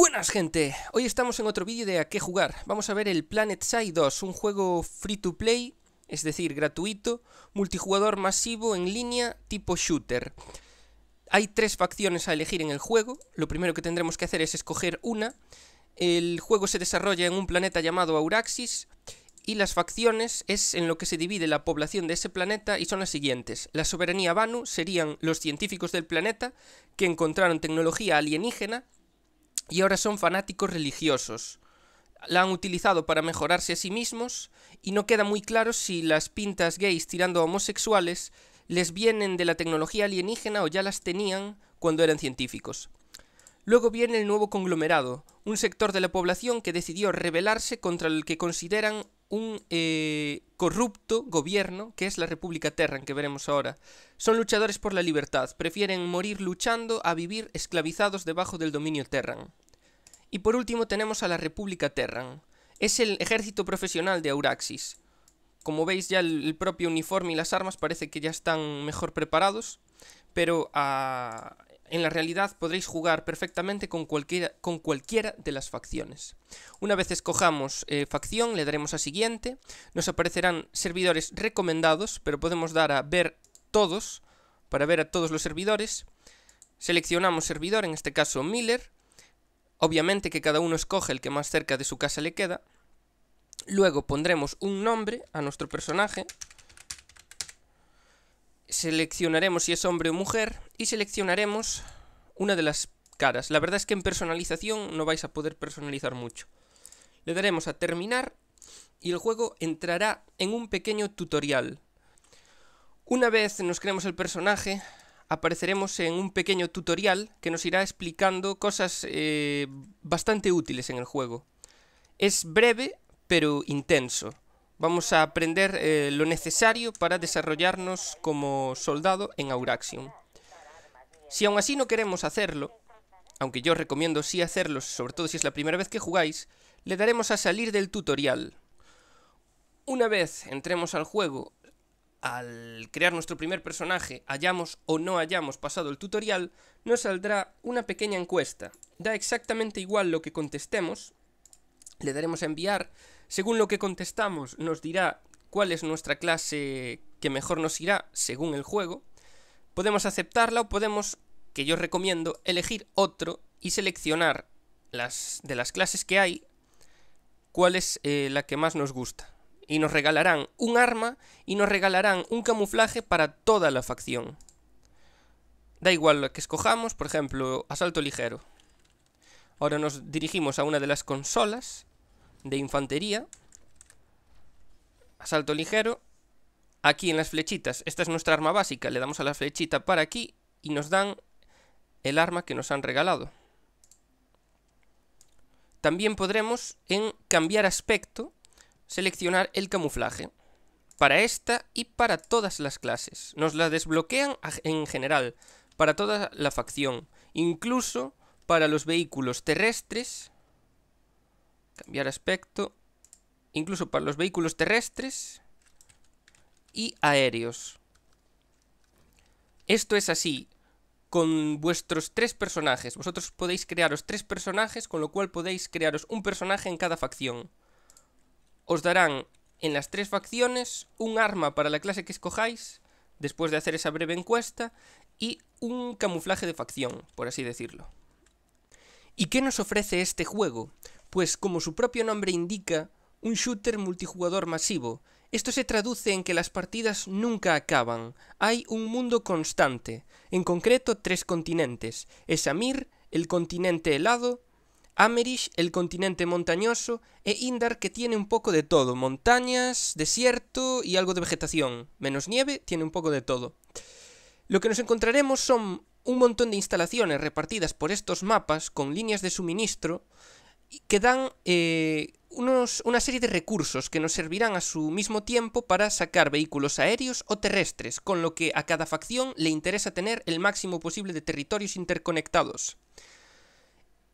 Buenas gente, hoy estamos en otro vídeo de a qué jugar. Vamos a ver el Planet Side 2, un juego free to play, es decir, gratuito, multijugador masivo en línea tipo shooter. Hay tres facciones a elegir en el juego, lo primero que tendremos que hacer es escoger una. El juego se desarrolla en un planeta llamado Auraxis y las facciones es en lo que se divide la población de ese planeta y son las siguientes. La soberanía Banu serían los científicos del planeta que encontraron tecnología alienígena y ahora son fanáticos religiosos. La han utilizado para mejorarse a sí mismos y no queda muy claro si las pintas gays tirando a homosexuales les vienen de la tecnología alienígena o ya las tenían cuando eran científicos. Luego viene el nuevo conglomerado, un sector de la población que decidió rebelarse contra el que consideran un eh, corrupto gobierno, que es la República Terran, que veremos ahora. Son luchadores por la libertad, prefieren morir luchando a vivir esclavizados debajo del dominio Terran. Y por último tenemos a la República Terran. Es el ejército profesional de Auraxis. Como veis ya el, el propio uniforme y las armas parece que ya están mejor preparados, pero a, en la realidad podréis jugar perfectamente con cualquiera, con cualquiera de las facciones. Una vez escojamos eh, facción, le daremos a siguiente, nos aparecerán servidores recomendados, pero podemos dar a ver todos, para ver a todos los servidores. Seleccionamos servidor, en este caso Miller, obviamente que cada uno escoge el que más cerca de su casa le queda. Luego pondremos un nombre a nuestro personaje, seleccionaremos si es hombre o mujer y seleccionaremos una de las caras. La verdad es que en personalización no vais a poder personalizar mucho. Le daremos a terminar y el juego entrará en un pequeño tutorial. Una vez nos creemos el personaje, apareceremos en un pequeño tutorial que nos irá explicando cosas eh, bastante útiles en el juego. Es breve, pero intenso. Vamos a aprender eh, lo necesario para desarrollarnos como soldado en Auraxium. Si aún así no queremos hacerlo, aunque yo recomiendo sí hacerlo, sobre todo si es la primera vez que jugáis, le daremos a salir del tutorial. Una vez entremos al juego, al crear nuestro primer personaje, hayamos o no hayamos pasado el tutorial, nos saldrá una pequeña encuesta. Da exactamente igual lo que contestemos, le daremos a enviar según lo que contestamos, nos dirá cuál es nuestra clase que mejor nos irá según el juego. Podemos aceptarla o podemos, que yo recomiendo, elegir otro y seleccionar las de las clases que hay, cuál es eh, la que más nos gusta. Y nos regalarán un arma y nos regalarán un camuflaje para toda la facción. Da igual lo que escojamos, por ejemplo, asalto ligero. Ahora nos dirigimos a una de las consolas de infantería. Asalto ligero. Aquí en las flechitas, esta es nuestra arma básica. Le damos a la flechita para aquí y nos dan el arma que nos han regalado. También podremos, en cambiar aspecto, seleccionar el camuflaje. Para esta y para todas las clases. Nos la desbloquean en general, para toda la facción. Incluso para los vehículos terrestres Cambiar aspecto. Incluso para los vehículos terrestres y aéreos. Esto es así. Con vuestros tres personajes. Vosotros podéis crearos tres personajes, con lo cual podéis crearos un personaje en cada facción. Os darán en las tres facciones un arma para la clase que escojáis, después de hacer esa breve encuesta, y un camuflaje de facción, por así decirlo. ¿Y qué nos ofrece este juego? pues como su propio nombre indica, un shooter multijugador masivo. Esto se traduce en que las partidas nunca acaban, hay un mundo constante, en concreto tres continentes, Esamir, el continente helado, Amerish, el continente montañoso, e Indar, que tiene un poco de todo, montañas, desierto y algo de vegetación, menos nieve, tiene un poco de todo. Lo que nos encontraremos son un montón de instalaciones repartidas por estos mapas con líneas de suministro, que dan eh, unos, una serie de recursos que nos servirán a su mismo tiempo para sacar vehículos aéreos o terrestres, con lo que a cada facción le interesa tener el máximo posible de territorios interconectados.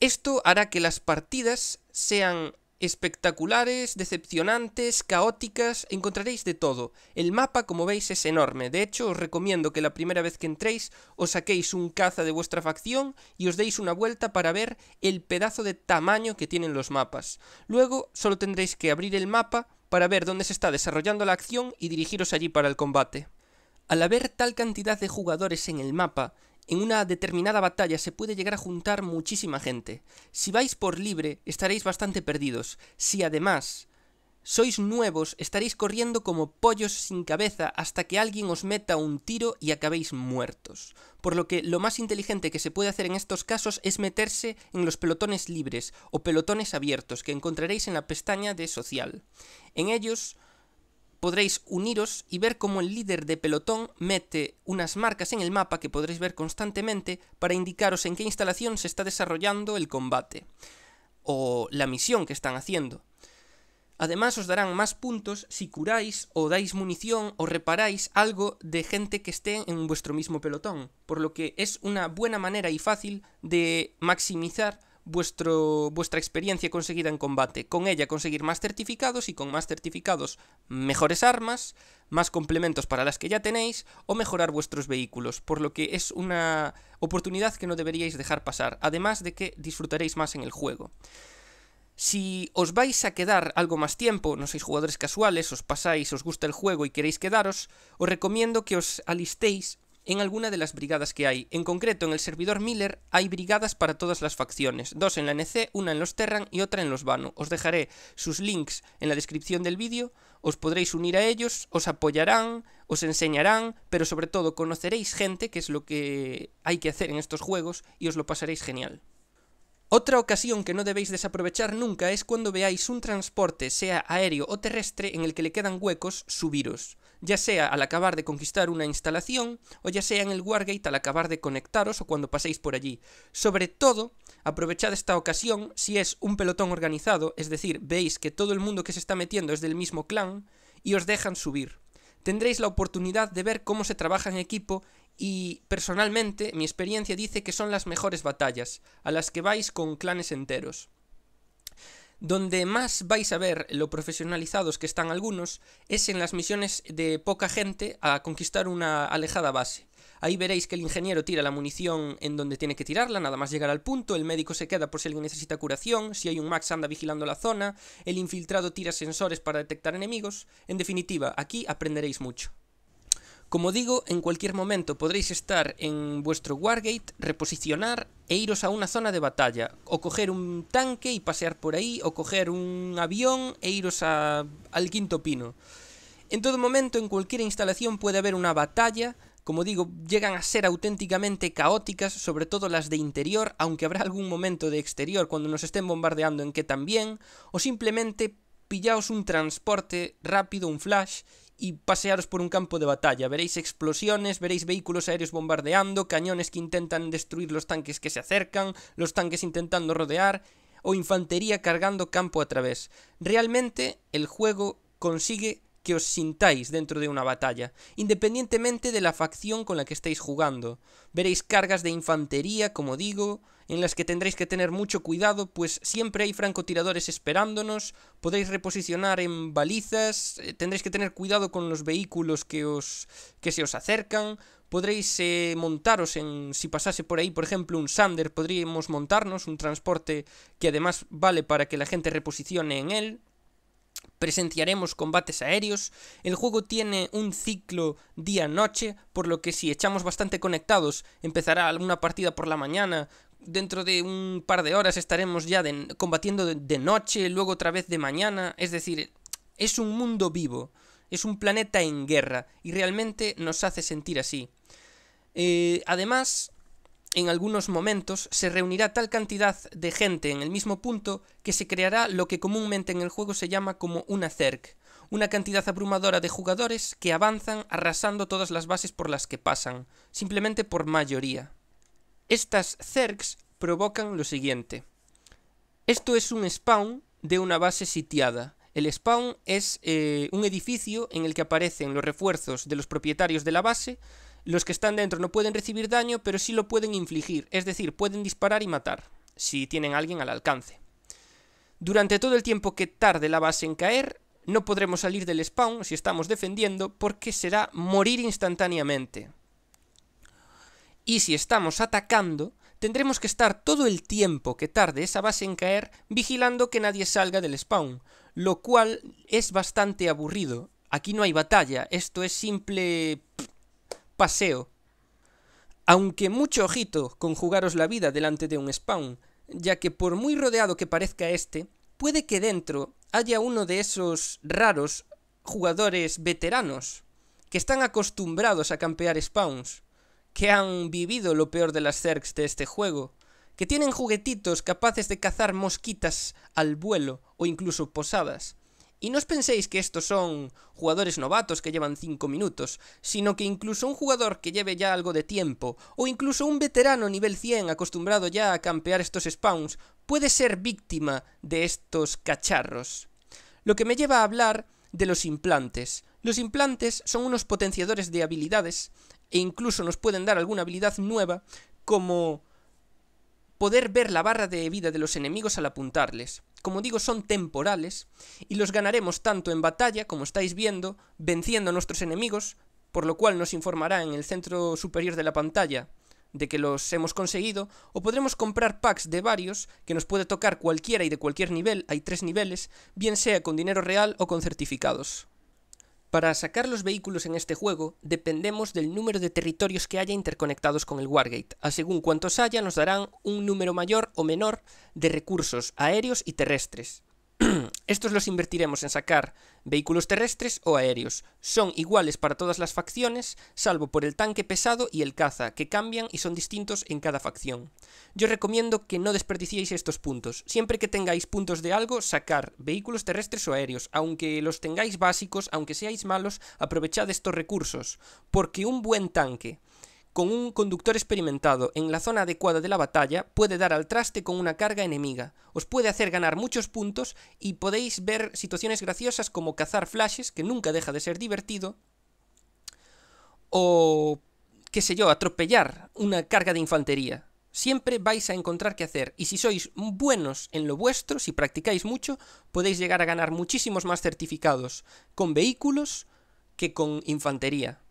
Esto hará que las partidas sean espectaculares, decepcionantes, caóticas, encontraréis de todo. El mapa, como veis, es enorme. De hecho, os recomiendo que la primera vez que entréis os saquéis un caza de vuestra facción y os deis una vuelta para ver el pedazo de tamaño que tienen los mapas. Luego, solo tendréis que abrir el mapa para ver dónde se está desarrollando la acción y dirigiros allí para el combate. Al haber tal cantidad de jugadores en el mapa, en una determinada batalla se puede llegar a juntar muchísima gente. Si vais por libre, estaréis bastante perdidos. Si además sois nuevos, estaréis corriendo como pollos sin cabeza hasta que alguien os meta un tiro y acabéis muertos. Por lo que lo más inteligente que se puede hacer en estos casos es meterse en los pelotones libres o pelotones abiertos que encontraréis en la pestaña de social. En ellos podréis uniros y ver cómo el líder de pelotón mete unas marcas en el mapa que podréis ver constantemente para indicaros en qué instalación se está desarrollando el combate o la misión que están haciendo. Además os darán más puntos si curáis o dais munición o reparáis algo de gente que esté en vuestro mismo pelotón, por lo que es una buena manera y fácil de maximizar vuestro, vuestra experiencia conseguida en combate. Con ella conseguir más certificados y con más certificados mejores armas, más complementos para las que ya tenéis o mejorar vuestros vehículos, por lo que es una oportunidad que no deberíais dejar pasar, además de que disfrutaréis más en el juego. Si os vais a quedar algo más tiempo, no sois jugadores casuales, os pasáis, os gusta el juego y queréis quedaros, os recomiendo que os alistéis en alguna de las brigadas que hay. En concreto, en el servidor Miller hay brigadas para todas las facciones, dos en la NC, una en los Terran y otra en los Vano. Os dejaré sus links en la descripción del vídeo, os podréis unir a ellos, os apoyarán, os enseñarán, pero sobre todo conoceréis gente, que es lo que hay que hacer en estos juegos, y os lo pasaréis genial. Otra ocasión que no debéis desaprovechar nunca es cuando veáis un transporte, sea aéreo o terrestre, en el que le quedan huecos, subiros ya sea al acabar de conquistar una instalación o ya sea en el Wargate al acabar de conectaros o cuando paséis por allí. Sobre todo, aprovechad esta ocasión si es un pelotón organizado, es decir, veis que todo el mundo que se está metiendo es del mismo clan y os dejan subir. Tendréis la oportunidad de ver cómo se trabaja en equipo y personalmente mi experiencia dice que son las mejores batallas, a las que vais con clanes enteros. Donde más vais a ver lo profesionalizados que están algunos es en las misiones de poca gente a conquistar una alejada base. Ahí veréis que el ingeniero tira la munición en donde tiene que tirarla, nada más llegar al punto, el médico se queda por si alguien necesita curación, si hay un Max anda vigilando la zona, el infiltrado tira sensores para detectar enemigos, en definitiva, aquí aprenderéis mucho. Como digo, en cualquier momento podréis estar en vuestro Wargate, reposicionar e iros a una zona de batalla, o coger un tanque y pasear por ahí, o coger un avión e iros a, al quinto pino. En todo momento, en cualquier instalación puede haber una batalla, como digo, llegan a ser auténticamente caóticas, sobre todo las de interior, aunque habrá algún momento de exterior cuando nos estén bombardeando en que también, o simplemente pillaos un transporte rápido, un flash, y pasearos por un campo de batalla. Veréis explosiones, veréis vehículos aéreos bombardeando, cañones que intentan destruir los tanques que se acercan, los tanques intentando rodear, o infantería cargando campo a través. Realmente el juego consigue que os sintáis dentro de una batalla, independientemente de la facción con la que estéis jugando. Veréis cargas de infantería, como digo, en las que tendréis que tener mucho cuidado, pues siempre hay francotiradores esperándonos, podéis reposicionar en balizas, eh, tendréis que tener cuidado con los vehículos que, os, que se os acercan, podréis eh, montaros en, si pasase por ahí, por ejemplo, un Sander, podríamos montarnos, un transporte que además vale para que la gente reposicione en él, presenciaremos combates aéreos, el juego tiene un ciclo día-noche, por lo que si echamos bastante conectados, empezará una partida por la mañana, dentro de un par de horas estaremos ya combatiendo de, noche, luego otra vez de mañana, es decir, es un mundo vivo, es un planeta en guerra, y realmente nos hace sentir así. Eh, además, en algunos momentos se reunirá tal cantidad de gente en el mismo punto que se creará lo que comúnmente en el juego se llama como una cerc, una cantidad abrumadora de jugadores que avanzan arrasando todas las bases por las que pasan, simplemente por mayoría. Estas cercs provocan lo siguiente. Esto es un spawn de una base sitiada. El spawn es eh, un edificio en el que aparecen los refuerzos de los propietarios de la base los que están dentro no pueden recibir daño, pero sí lo pueden infligir, es decir, pueden disparar y matar, si tienen a alguien al alcance. Durante todo el tiempo que tarde la base en caer, no podremos salir del spawn si estamos defendiendo porque será morir instantáneamente. Y si estamos atacando, tendremos que estar todo el tiempo que tarde esa base en caer vigilando que nadie salga del spawn, lo cual es bastante aburrido. Aquí no hay batalla, esto es simple paseo. Aunque mucho ojito con jugaros la vida delante de un spawn, ya que por muy rodeado que parezca este, puede que dentro haya uno de esos raros jugadores veteranos que están acostumbrados a campear spawns, que han vivido lo peor de las cercs de este juego, que tienen juguetitos capaces de cazar mosquitas al vuelo o incluso posadas, y no os penséis que estos son jugadores novatos que llevan 5 minutos, sino que incluso un jugador que lleve ya algo de tiempo, o incluso un veterano nivel 100 acostumbrado ya a campear estos spawns, puede ser víctima de estos cacharros. Lo que me lleva a hablar de los implantes. Los implantes son unos potenciadores de habilidades, e incluso nos pueden dar alguna habilidad nueva, como poder ver la barra de vida de los enemigos al apuntarles. Como digo, son temporales y los ganaremos tanto en batalla, como estáis viendo, venciendo a nuestros enemigos, por lo cual nos informará en el centro superior de la pantalla de que los hemos conseguido, o podremos comprar packs de varios, que nos puede tocar cualquiera y de cualquier nivel, hay tres niveles, bien sea con dinero real o con certificados. Para sacar los vehículos en este juego, dependemos del número de territorios que haya interconectados con el Wargate. A según cuántos haya, nos darán un número mayor o menor de recursos aéreos y terrestres. Estos los invertiremos en sacar vehículos terrestres o aéreos. Son iguales para todas las facciones, salvo por el tanque pesado y el caza, que cambian y son distintos en cada facción. Yo recomiendo que no desperdiciéis estos puntos. Siempre que tengáis puntos de algo, sacar vehículos terrestres o aéreos. Aunque los tengáis básicos, aunque seáis malos, aprovechad estos recursos. Porque un buen tanque con un conductor experimentado en la zona adecuada de la batalla, puede dar al traste con una carga enemiga. Os puede hacer ganar muchos puntos y podéis ver situaciones graciosas como cazar flashes, que nunca deja de ser divertido, o, qué sé yo, atropellar una carga de infantería. Siempre vais a encontrar qué hacer, y si sois buenos en lo vuestro, si practicáis mucho, podéis llegar a ganar muchísimos más certificados con vehículos que con infantería.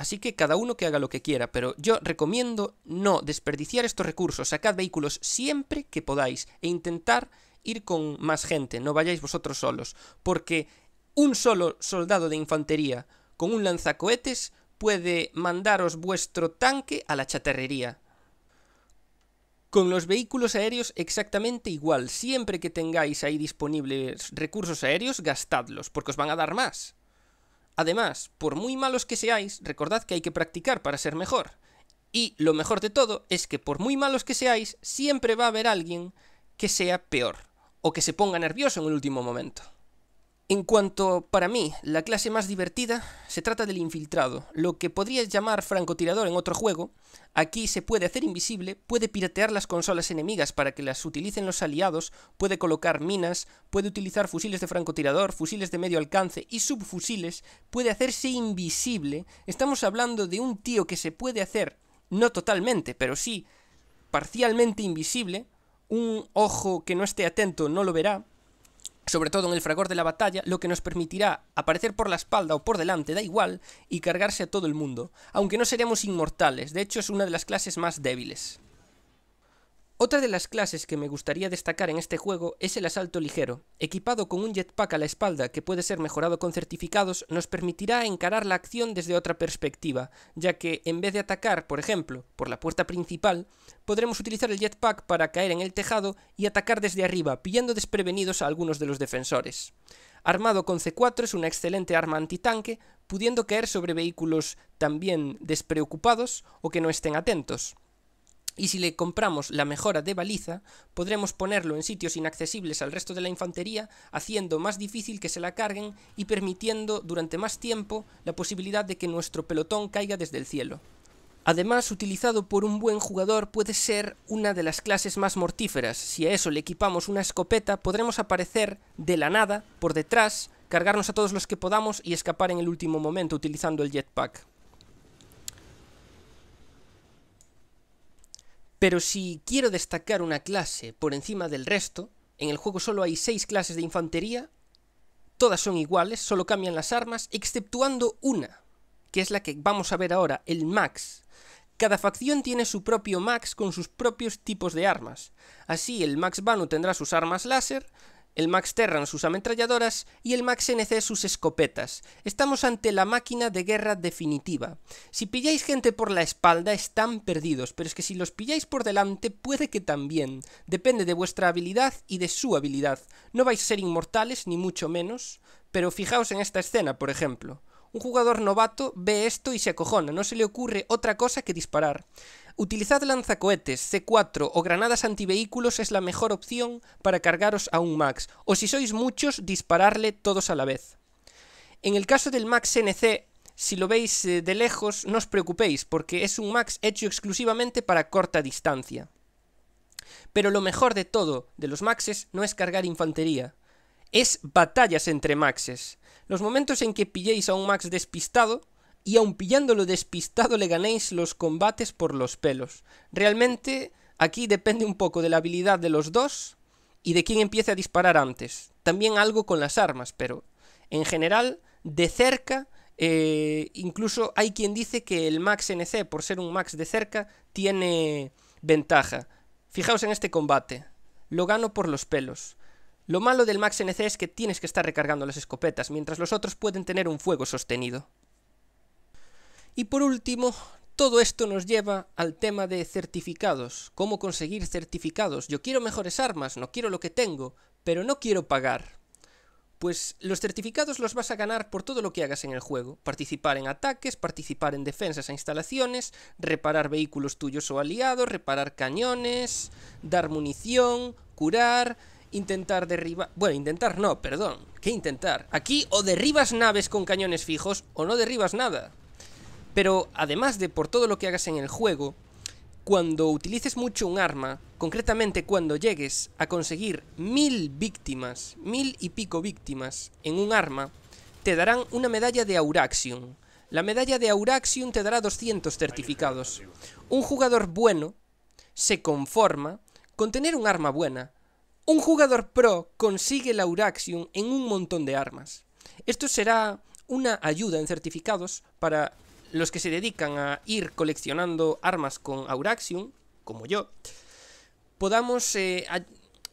Así que cada uno que haga lo que quiera, pero yo recomiendo no desperdiciar estos recursos, sacad vehículos siempre que podáis e intentar ir con más gente, no vayáis vosotros solos, porque un solo soldado de infantería con un lanzacohetes puede mandaros vuestro tanque a la chatarrería. Con los vehículos aéreos exactamente igual, siempre que tengáis ahí disponibles recursos aéreos, gastadlos, porque os van a dar más. Además, por muy malos que seáis, recordad que hay que practicar para ser mejor. Y lo mejor de todo es que por muy malos que seáis, siempre va a haber alguien que sea peor, o que se ponga nervioso en el último momento. En cuanto, para mí, la clase más divertida, se trata del infiltrado, lo que podrías llamar francotirador en otro juego. Aquí se puede hacer invisible, puede piratear las consolas enemigas para que las utilicen los aliados, puede colocar minas, puede utilizar fusiles de francotirador, fusiles de medio alcance y subfusiles, puede hacerse invisible. Estamos hablando de un tío que se puede hacer, no totalmente, pero sí parcialmente invisible, un ojo que no esté atento no lo verá, sobre todo en el fragor de la batalla, lo que nos permitirá aparecer por la espalda o por delante, da igual, y cargarse a todo el mundo, aunque no seremos inmortales, de hecho es una de las clases más débiles. Otra de las clases que me gustaría destacar en este juego es el asalto ligero. Equipado con un jetpack a la espalda que puede ser mejorado con certificados, nos permitirá encarar la acción desde otra perspectiva, ya que en vez de atacar, por ejemplo, por la puerta principal, podremos utilizar el jetpack para caer en el tejado y atacar desde arriba, pillando desprevenidos a algunos de los defensores. Armado con C4 es una excelente arma antitanque, pudiendo caer sobre vehículos también despreocupados o que no estén atentos y si le compramos la mejora de baliza, podremos ponerlo en sitios inaccesibles al resto de la infantería, haciendo más difícil que se la carguen y permitiendo durante más tiempo la posibilidad de que nuestro pelotón caiga desde el cielo. Además, utilizado por un buen jugador puede ser una de las clases más mortíferas. Si a eso le equipamos una escopeta, podremos aparecer de la nada, por detrás, cargarnos a todos los que podamos y escapar en el último momento utilizando el jetpack. Pero si quiero destacar una clase por encima del resto, en el juego solo hay 6 clases de infantería, todas son iguales, solo cambian las armas, exceptuando una, que es la que vamos a ver ahora, el Max. Cada facción tiene su propio Max con sus propios tipos de armas. Así, el Max Vanu tendrá sus armas láser, el Max Terran sus ametralladoras y el Max NC sus escopetas. Estamos ante la máquina de guerra definitiva. Si pilláis gente por la espalda están perdidos, pero es que si los pilláis por delante puede que también. Depende de vuestra habilidad y de su habilidad. No vais a ser inmortales, ni mucho menos, pero fijaos en esta escena, por ejemplo. Un jugador novato ve esto y se acojona, no se le ocurre otra cosa que disparar. Utilizad lanzacohetes, C4 o granadas antivehículos es la mejor opción para cargaros a un Max, o si sois muchos, dispararle todos a la vez. En el caso del Max NC, si lo veis eh, de lejos, no os preocupéis, porque es un Max hecho exclusivamente para corta distancia. Pero lo mejor de todo de los Maxes no es cargar infantería, es batallas entre Maxes. Los momentos en que pilléis a un Max despistado, y aun pillándolo despistado le ganéis los combates por los pelos. Realmente aquí depende un poco de la habilidad de los dos y de quién empiece a disparar antes. También algo con las armas, pero en general, de cerca, eh, incluso hay quien dice que el Max NC, por ser un Max de cerca, tiene ventaja. Fijaos en este combate. Lo gano por los pelos. Lo malo del Max NC es que tienes que estar recargando las escopetas, mientras los otros pueden tener un fuego sostenido. Y por último, todo esto nos lleva al tema de certificados. ¿Cómo conseguir certificados? Yo quiero mejores armas, no quiero lo que tengo, pero no quiero pagar. Pues los certificados los vas a ganar por todo lo que hagas en el juego. Participar en ataques, participar en defensas a instalaciones, reparar vehículos tuyos o aliados, reparar cañones, dar munición, curar, intentar derribar... Bueno, intentar no, perdón. ¿Qué intentar? Aquí o derribas naves con cañones fijos o no derribas nada. Pero además de por todo lo que hagas en el juego, cuando utilices mucho un arma, concretamente cuando llegues a conseguir mil víctimas, mil y pico víctimas en un arma, te darán una medalla de Auraxium. La medalla de Auraxium te dará 200 certificados. Un jugador bueno se conforma con tener un arma buena, un jugador pro consigue el Auraxium en un montón de armas. Esto será una ayuda en certificados para los que se dedican a ir coleccionando armas con Auraxium, como yo, podamos... Eh,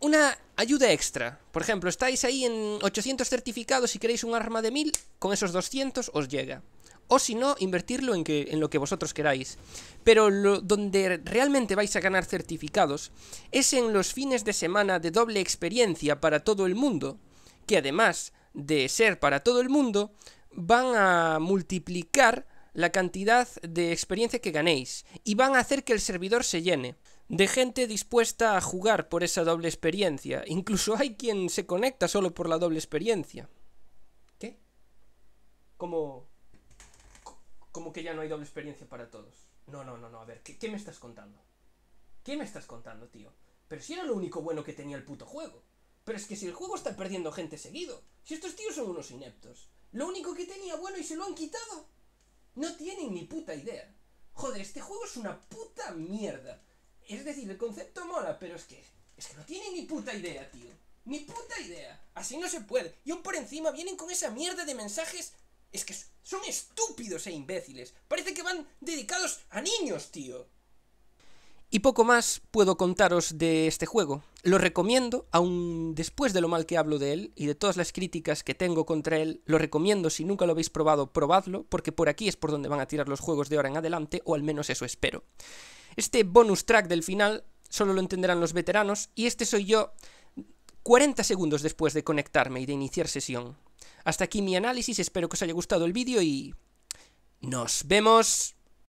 una ayuda extra. Por ejemplo, estáis ahí en 800 certificados y queréis un arma de 1000, con esos 200 os llega o si no, invertirlo en, que, en lo que vosotros queráis. Pero lo, donde realmente vais a ganar certificados es en los fines de semana de doble experiencia para todo el mundo, que además de ser para todo el mundo, van a multiplicar la cantidad de experiencia que ganéis y van a hacer que el servidor se llene de gente dispuesta a jugar por esa doble experiencia. Incluso hay quien se conecta solo por la doble experiencia. ¿Qué? Como como que ya no hay doble experiencia para todos. No, no, no, no, a ver, ¿qué, me estás contando? ¿Qué me estás contando, tío? Pero si era lo único bueno que tenía el puto juego. Pero es que si el juego está perdiendo gente seguido, si estos tíos son unos ineptos, lo único que tenía bueno y se lo han quitado. No tienen ni puta idea. Joder, este juego es una puta mierda. Es decir, el concepto mola, pero es que. Es que no tienen ni puta idea, tío. Ni puta idea. Así no se puede. Y aún por encima vienen con esa mierda de mensajes es que son estúpidos e imbéciles. Parece que van dedicados a niños, tío. Y poco más puedo contaros de este juego. Lo recomiendo, aun después de lo mal que hablo de él y de todas las críticas que tengo contra él, lo recomiendo si nunca lo habéis probado, probadlo, porque por aquí es por donde van a tirar los juegos de ahora en adelante, o al menos eso espero. Este bonus track del final solo lo entenderán los veteranos, y este soy yo 40 segundos después de conectarme y de iniciar sesión. Hasta aquí mi análisis, espero que os haya gustado el vídeo y... ¡Nos vemos!